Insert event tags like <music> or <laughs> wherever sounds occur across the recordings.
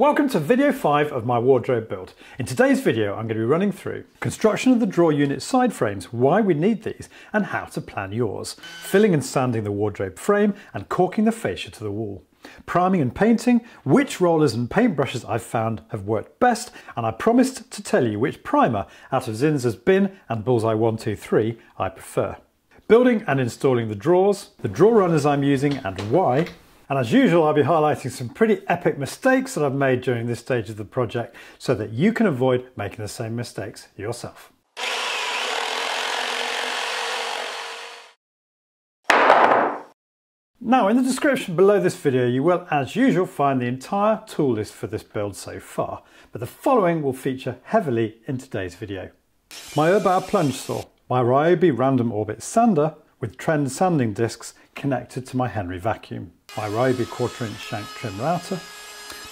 Welcome to video 5 of my wardrobe build. In today's video I'm going to be running through construction of the drawer unit side frames, why we need these and how to plan yours, filling and sanding the wardrobe frame and caulking the fascia to the wall, priming and painting, which rollers and paintbrushes I've found have worked best and I promised to tell you which primer out of Zinsser's bin and Bullseye 123 I prefer. Building and installing the drawers, the drawer runners I'm using and why, and as usual, I'll be highlighting some pretty epic mistakes that I've made during this stage of the project so that you can avoid making the same mistakes yourself. Now in the description below this video you will as usual find the entire tool list for this build so far, but the following will feature heavily in today's video. My Erbauer plunge saw, my Ryobi random orbit sander with trend sanding discs connected to my Henry vacuum, my Ryobi quarter inch shank trim router,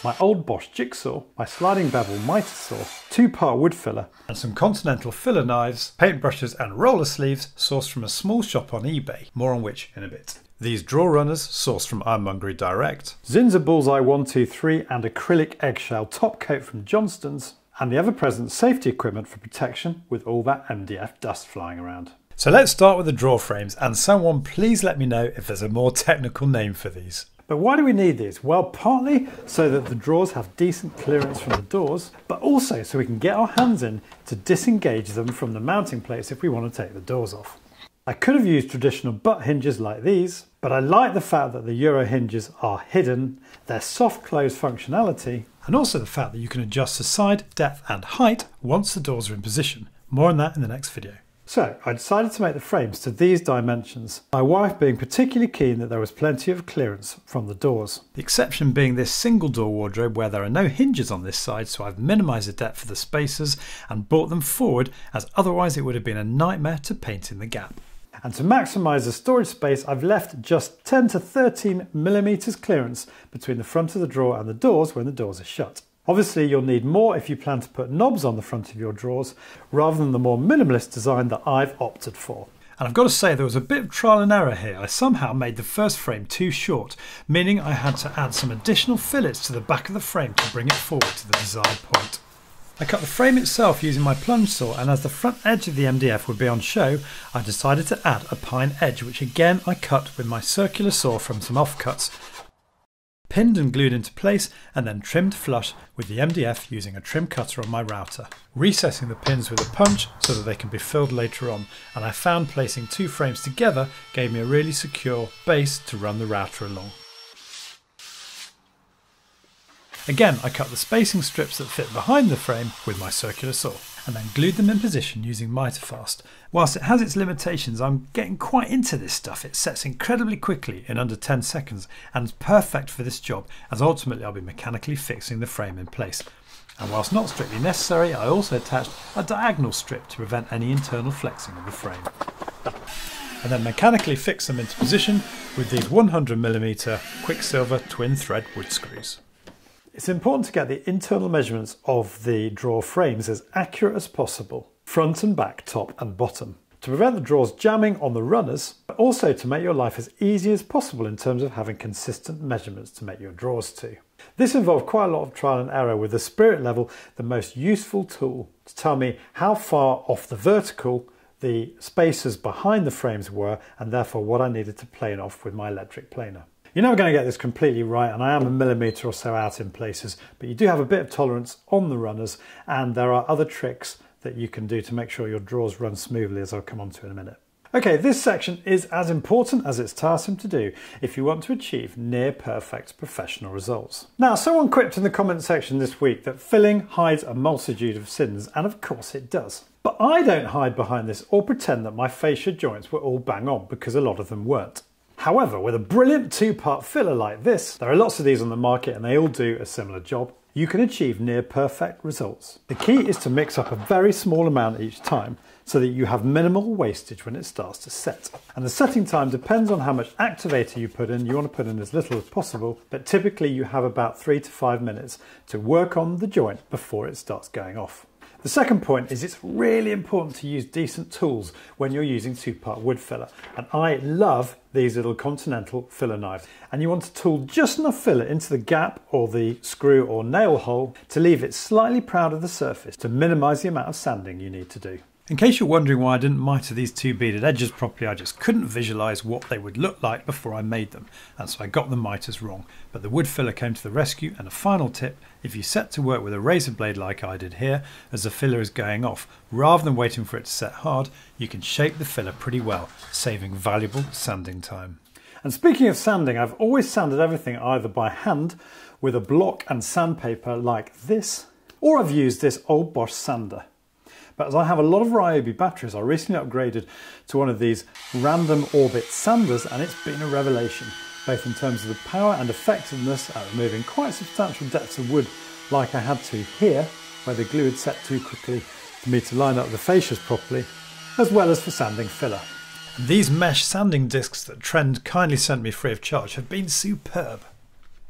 my old Bosch jigsaw, my sliding bevel miter saw, two part wood filler, and some Continental filler knives, paintbrushes and roller sleeves sourced from a small shop on eBay, more on which in a bit. These drawer runners, sourced from Ironmongery Direct, Zinsser Bullseye 123 and acrylic eggshell top coat from Johnstone's, and the ever-present safety equipment for protection with all that MDF dust flying around. So let's start with the drawer frames and someone please let me know if there's a more technical name for these. But why do we need these? Well, partly so that the drawers have decent clearance from the doors, but also so we can get our hands in to disengage them from the mounting plates if we want to take the doors off. I could have used traditional butt hinges like these, but I like the fact that the Euro hinges are hidden, their soft close functionality, and also the fact that you can adjust the side, depth and height once the doors are in position. More on that in the next video. So I decided to make the frames to these dimensions, my wife being particularly keen that there was plenty of clearance from the doors. The exception being this single door wardrobe where there are no hinges on this side so I've minimised the depth of the spacers and brought them forward as otherwise it would have been a nightmare to paint in the gap. And to maximise the storage space, I've left just 10 to 13 millimetres clearance between the front of the drawer and the doors when the doors are shut. Obviously you'll need more if you plan to put knobs on the front of your drawers rather than the more minimalist design that I've opted for. And I've got to say there was a bit of trial and error here. I somehow made the first frame too short, meaning I had to add some additional fillets to the back of the frame to bring it forward to the desired point. I cut the frame itself using my plunge saw and as the front edge of the MDF would be on show, I decided to add a pine edge which again I cut with my circular saw from some offcuts pinned and glued into place and then trimmed flush with the MDF using a trim cutter on my router, recessing the pins with a punch so that they can be filled later on and I found placing two frames together gave me a really secure base to run the router along. Again I cut the spacing strips that fit behind the frame with my circular saw and then glued them in position using Mitre-Fast. Whilst it has its limitations, I'm getting quite into this stuff. It sets incredibly quickly in under 10 seconds and is perfect for this job as ultimately I'll be mechanically fixing the frame in place. And whilst not strictly necessary, I also attached a diagonal strip to prevent any internal flexing of the frame. And then mechanically fix them into position with these 100mm Quicksilver twin thread wood screws. It's important to get the internal measurements of the drawer frames as accurate as possible, front and back, top and bottom, to prevent the drawers jamming on the runners, but also to make your life as easy as possible in terms of having consistent measurements to make your drawers to. This involved quite a lot of trial and error with the spirit level the most useful tool to tell me how far off the vertical the spaces behind the frames were and therefore what I needed to plane off with my electric planer. You're never going to get this completely right, and I am a millimetre or so out in places, but you do have a bit of tolerance on the runners, and there are other tricks that you can do to make sure your drawers run smoothly, as I'll come on to in a minute. Okay, this section is as important as it's tiresome to do if you want to achieve near perfect professional results. Now, someone quipped in the comment section this week that filling hides a multitude of sins, and of course it does. But I don't hide behind this or pretend that my fascia joints were all bang on because a lot of them weren't. However, with a brilliant two-part filler like this, there are lots of these on the market and they all do a similar job, you can achieve near perfect results. The key is to mix up a very small amount each time so that you have minimal wastage when it starts to set. And the setting time depends on how much activator you put in. You want to put in as little as possible, but typically you have about three to five minutes to work on the joint before it starts going off. The second point is it's really important to use decent tools when you're using two-part wood filler. And I love these little Continental filler knives. And you want to tool just enough filler into the gap or the screw or nail hole to leave it slightly proud of the surface to minimize the amount of sanding you need to do. In case you're wondering why I didn't miter these two beaded edges properly, I just couldn't visualise what they would look like before I made them, and so I got the miters wrong. But the wood filler came to the rescue, and a final tip, if you set to work with a razor blade like I did here, as the filler is going off, rather than waiting for it to set hard, you can shape the filler pretty well, saving valuable sanding time. And speaking of sanding, I've always sanded everything either by hand with a block and sandpaper like this, or I've used this old Bosch sander. But as I have a lot of Ryobi batteries, I recently upgraded to one of these random orbit sanders and it's been a revelation, both in terms of the power and effectiveness at removing quite substantial depths of wood like I had to here, where the glue had set too quickly for me to line up the fascias properly, as well as for sanding filler. these mesh sanding discs that Trend kindly sent me free of charge have been superb.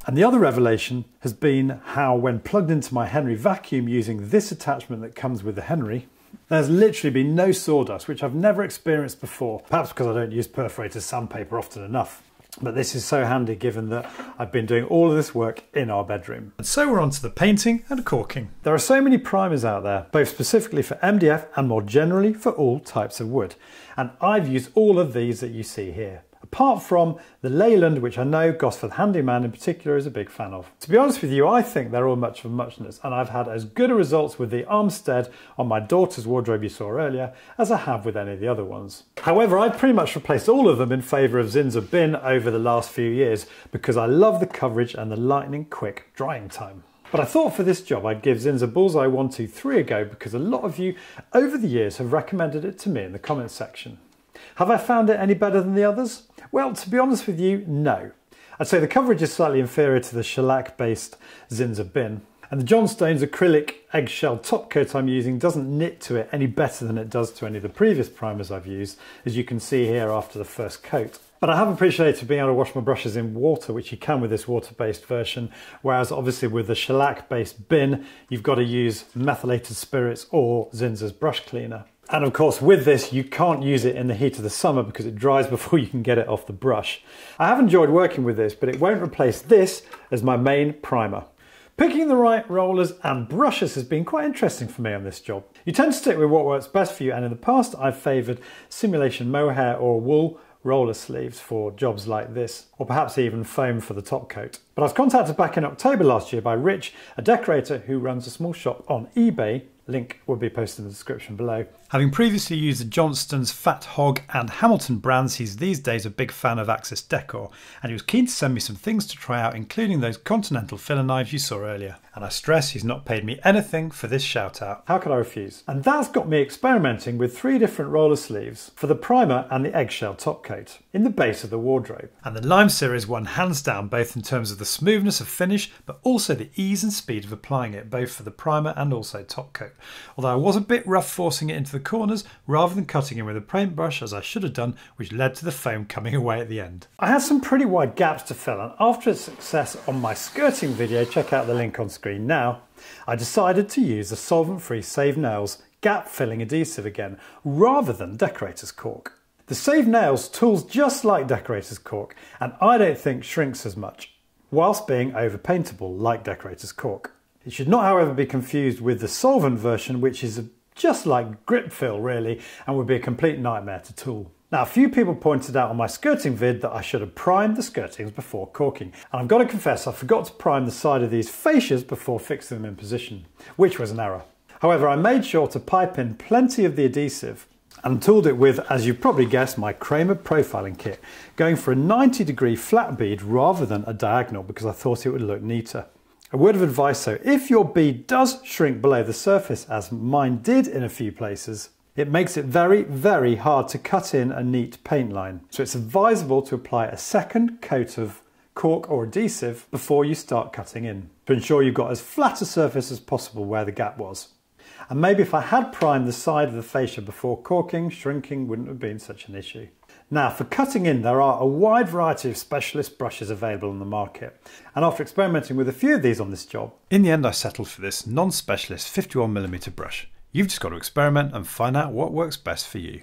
And the other revelation has been how when plugged into my Henry vacuum using this attachment that comes with the Henry, there's literally been no sawdust, which I've never experienced before, perhaps because I don't use perforated sandpaper often enough. But this is so handy given that I've been doing all of this work in our bedroom. And so we're on to the painting and caulking. There are so many primers out there, both specifically for MDF and more generally for all types of wood. And I've used all of these that you see here apart from the Leyland, which I know Gosford Handyman in particular is a big fan of. To be honest with you, I think they're all much of muchness, and I've had as good a results with the Armstead on my daughter's wardrobe you saw earlier as I have with any of the other ones. However, I've pretty much replaced all of them in favour of Zinsser Bin over the last few years because I love the coverage and the lightning quick drying time. But I thought for this job I'd give Zinsser Bullseye 123 a go because a lot of you over the years have recommended it to me in the comments section. Have I found it any better than the others? Well, to be honest with you, no. I'd say the coverage is slightly inferior to the shellac based Zinsser bin. And the Johnstone's acrylic eggshell top coat I'm using doesn't knit to it any better than it does to any of the previous primers I've used, as you can see here after the first coat. But I have appreciated being able to wash my brushes in water, which you can with this water-based version, whereas obviously with the shellac-based bin, you've got to use methylated spirits or Zinsser's brush cleaner. And of course with this you can't use it in the heat of the summer because it dries <laughs> before you can get it off the brush. I have enjoyed working with this but it won't replace this as my main primer. Picking the right rollers and brushes has been quite interesting for me on this job. You tend to stick with what works best for you and in the past I've favoured simulation mohair or wool roller sleeves for jobs like this, or perhaps even foam for the top coat. But I was contacted back in October last year by Rich, a decorator who runs a small shop on eBay link will be posted in the description below. Having previously used the Johnstone's Fat Hog and Hamilton brands, he's these days a big fan of Axus Decor, and he was keen to send me some things to try out, including those Continental filler knives you saw earlier. And I stress he's not paid me anything for this shout out. How could I refuse? And that's got me experimenting with three different roller sleeves for the primer and the eggshell top coat in the base of the wardrobe. And the Lime series won hands down both in terms of the smoothness of finish, but also the ease and speed of applying it, both for the primer and also top coat. Although I was a bit rough forcing it into the corners rather than cutting in with a paintbrush as I should have done, which led to the foam coming away at the end. I had some pretty wide gaps to fill and after a success on my skirting video, check out the link on screen now, I decided to use the solvent-free Save Nails gap filling adhesive again rather than decorator's caulk. The Save Nails tools just like decorator's caulk and I don't think shrinks as much, whilst being overpaintable like decorator's caulk. It should not however be confused with the solvent version which is just like grip fill really and would be a complete nightmare to tool. Now, a few people pointed out on my skirting vid that I should have primed the skirtings before caulking. And I've got to confess, I forgot to prime the side of these fascias before fixing them in position, which was an error. However, I made sure to pipe in plenty of the adhesive and tooled it with, as you probably guessed, my Cramer profiling kit, going for a 90 degree flat bead rather than a diagonal because I thought it would look neater. A word of advice though, if your bead does shrink below the surface, as mine did in a few places, it makes it very, very hard to cut in a neat paint line. So it's advisable to apply a second coat of caulk or adhesive before you start cutting in to ensure you've got as flat a surface as possible where the gap was. And maybe if I had primed the side of the fascia before caulking, shrinking wouldn't have been such an issue. Now for cutting in there are a wide variety of specialist brushes available on the market and after experimenting with a few of these on this job, in the end I settled for this non-specialist 51mm brush. You've just got to experiment and find out what works best for you.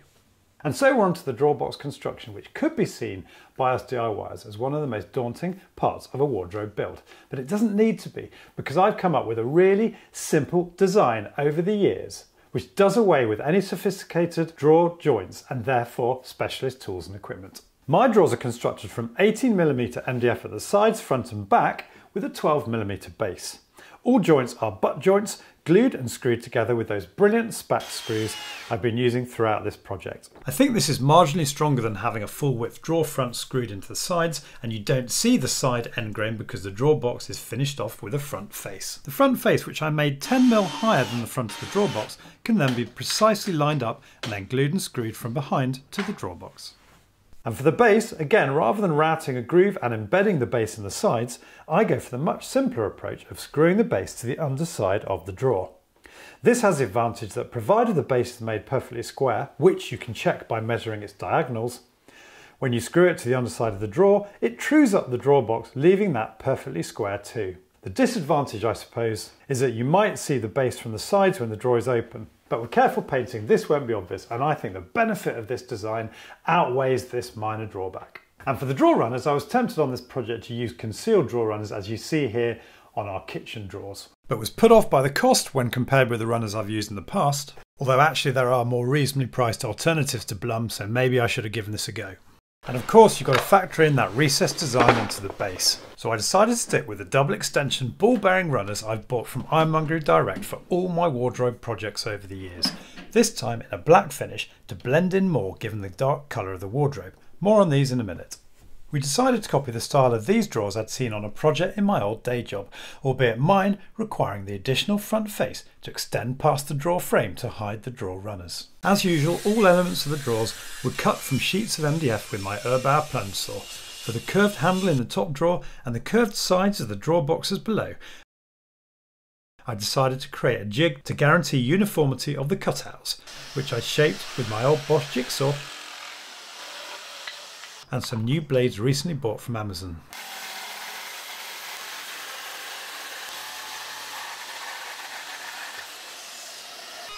And so we're on to the drawer box construction, which could be seen by us DIYers as one of the most daunting parts of a wardrobe build. But it doesn't need to be, because I've come up with a really simple design over the years, which does away with any sophisticated drawer joints and therefore specialist tools and equipment. My drawers are constructed from 18mm MDF at the sides, front and back with a 12mm base. All joints are butt joints glued and screwed together with those brilliant SPAX screws I've been using throughout this project. I think this is marginally stronger than having a full width drawer front screwed into the sides and you don't see the side end grain because the drawer box is finished off with a front face. The front face which I made 10mm higher than the front of the drawer box can then be precisely lined up and then glued and screwed from behind to the drawer box. And for the base, again, rather than routing a groove and embedding the base in the sides, I go for the much simpler approach of screwing the base to the underside of the drawer. This has the advantage that provided the base is made perfectly square, which you can check by measuring its diagonals, when you screw it to the underside of the drawer, it trues up the drawer box, leaving that perfectly square too. The disadvantage, I suppose, is that you might see the base from the sides when the drawer is open, but with careful painting, this won't be obvious, and I think the benefit of this design outweighs this minor drawback. And for the drawer runners, I was tempted on this project to use concealed drawer runners as you see here on our kitchen drawers, but was put off by the cost when compared with the runners I've used in the past. Although actually there are more reasonably priced alternatives to Blum, so maybe I should have given this a go. And of course you've got to factor in that recessed design into the base. So I decided to stick with the double extension ball bearing runners I've bought from Ironmongery Direct for all my wardrobe projects over the years. This time in a black finish to blend in more given the dark colour of the wardrobe. More on these in a minute. We decided to copy the style of these drawers I'd seen on a project in my old day job, albeit mine requiring the additional front face to extend past the drawer frame to hide the drawer runners. As usual, all elements of the drawers were cut from sheets of MDF with my Erbauer plunge saw, for the curved handle in the top drawer and the curved sides of the drawer boxes below. I decided to create a jig to guarantee uniformity of the cutouts, which I shaped with my old Bosch jigsaw and some new blades recently bought from Amazon.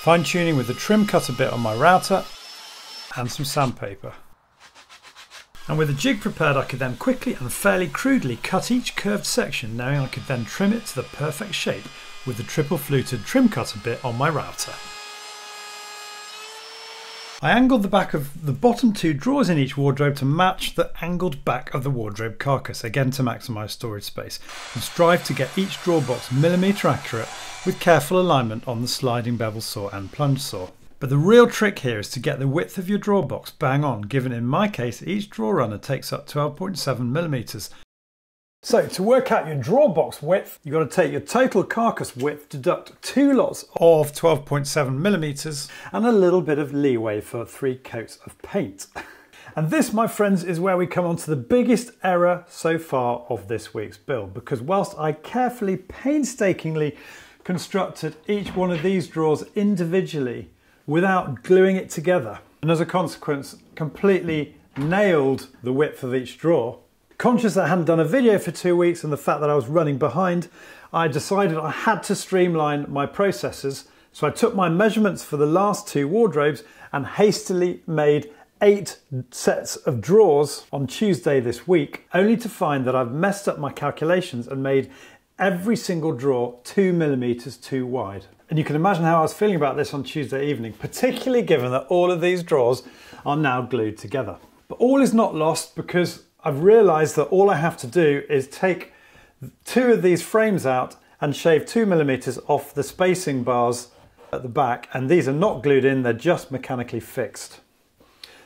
Fine tuning with the trim cutter bit on my router and some sandpaper. And with the jig prepared I could then quickly and fairly crudely cut each curved section knowing I could then trim it to the perfect shape with the triple fluted trim cutter bit on my router. I angled the back of the bottom two drawers in each wardrobe to match the angled back of the wardrobe carcass, again to maximise storage space, and strive to get each drawer box millimetre accurate with careful alignment on the sliding bevel saw and plunge saw. But the real trick here is to get the width of your drawer box bang on, given in my case each drawer runner takes up 12.7 millimetres so to work out your drawer box width, you've got to take your total carcass width, deduct two lots of 12.7 millimeters and a little bit of leeway for three coats of paint. <laughs> And this, my friends, is where we come on to the biggest error so far of this week's build, because whilst I carefully, painstakingly constructed each one of these drawers individually without gluing it together, and as a consequence, completely nailed the width of each drawer, Conscious that I hadn't done a video for two weeks and the fact that I was running behind, I decided I had to streamline my processes. So I took my measurements for the last two wardrobes and hastily made eight sets of drawers on Tuesday this week, only to find that I've messed up my calculations and made every single drawer two millimeters too wide. And you can imagine how I was feeling about this on Tuesday evening, particularly given that all of these drawers are now glued together. But all is not lost because I've realized that all I have to do is take two of these frames out and shave two millimeters off the spacing bars at the back. And these are not glued in, they're just mechanically fixed.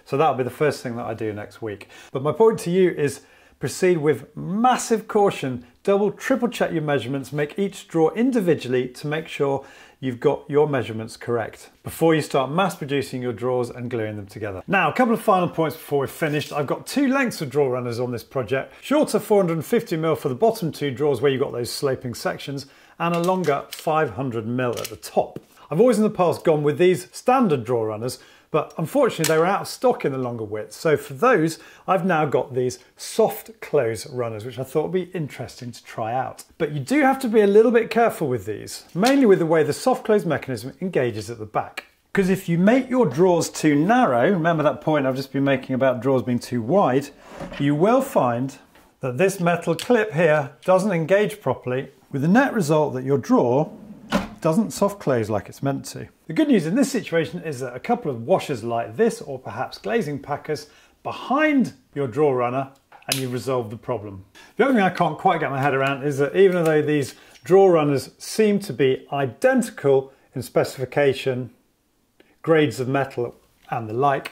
So that'll be the first thing that I do next week. But my point to you is proceed with massive caution. Double, triple check your measurements, make each drawer individually to make sure you've got your measurements correct before you start mass producing your drawers and gluing them together. Now, a couple of final points before we're finished. I've got two lengths of drawer runners on this project. Shorter 450mm for the bottom two drawers where you've got those sloping sections and a longer 500mm at the top. I've always in the past gone with these standard drawer runners but unfortunately they were out of stock in the longer width. So for those, I've now got these soft close runners, which I thought would be interesting to try out. But you do have to be a little bit careful with these, mainly with the way the soft close mechanism engages at the back. Because if you make your drawers too narrow, remember that point I've just been making about drawers being too wide, you will find that this metal clip here doesn't engage properly with the net result that your drawer doesn't soft close like it's meant to. The good news in this situation is that a couple of washers like this or perhaps glazing packers behind your drawer runner and you've resolved the problem. The other thing I can't quite get my head around is that even though these drawer runners seem to be identical in specification, grades of metal and the like,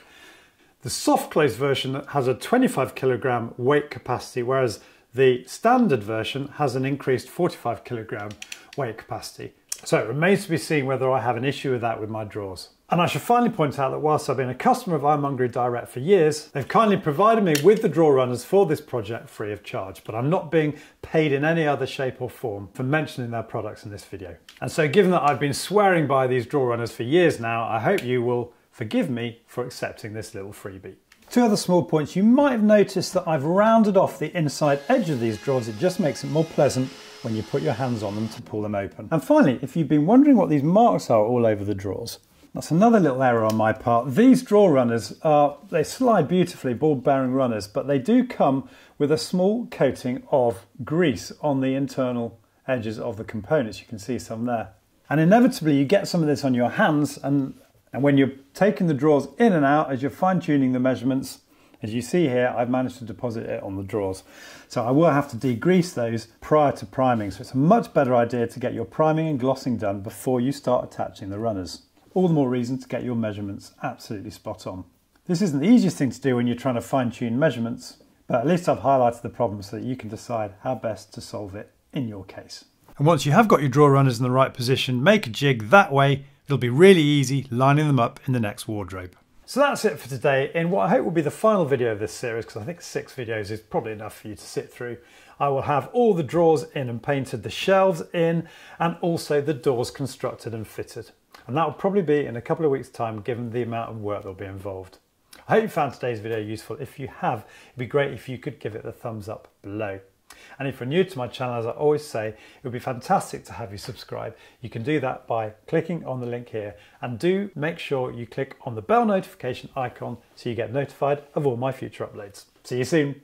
the soft close version has a 25 kilogram weight capacity, whereas the standard version has an increased 45 kilogram weight capacity. So it remains to be seen whether I have an issue with that with my drawers. And I should finally point out that whilst I've been a customer of Ironmongery Direct for years, they've kindly provided me with the drawer runners for this project free of charge, but I'm not being paid in any other shape or form for mentioning their products in this video. And so given that I've been swearing by these drawer runners for years now, I hope you will forgive me for accepting this little freebie. Two other small points. You might have noticed that I've rounded off the inside edge of these drawers. It just makes it more pleasant when you put your hands on them to pull them open. And finally, if you've been wondering what these marks are all over the drawers, that's another little error on my part. These drawer runners are, they slide beautifully, ball bearing runners, but they do come with a small coating of grease on the internal edges of the components. You can see some there. And inevitably you get some of this on your hands and, and when you're taking the drawers in and out, as you're fine tuning the measurements, as you see here, I've managed to deposit it on the drawers. So I will have to degrease those prior to priming. So it's a much better idea to get your priming and glossing done before you start attaching the runners. All the more reason to get your measurements absolutely spot on. This isn't the easiest thing to do when you're trying to fine tune measurements, but at least I've highlighted the problem so that you can decide how best to solve it in your case. And once you have got your drawer runners in the right position, make a jig that way. It'll be really easy lining them up in the next wardrobe. So that's it for today in what I hope will be the final video of this series because I think six videos is probably enough for you to sit through. I will have all the drawers in and painted, the shelves in and also the doors constructed and fitted. And that will probably be in a couple of weeks time given the amount of work that will be involved. I hope you found today's video useful. If you have, it'd be great if you could give it the thumbs up below. And if you're new to my channel, as I always say, it would be fantastic to have you subscribe. You can do that by clicking on the link here and do make sure you click on the bell notification icon so you get notified of all my future uploads. See you soon.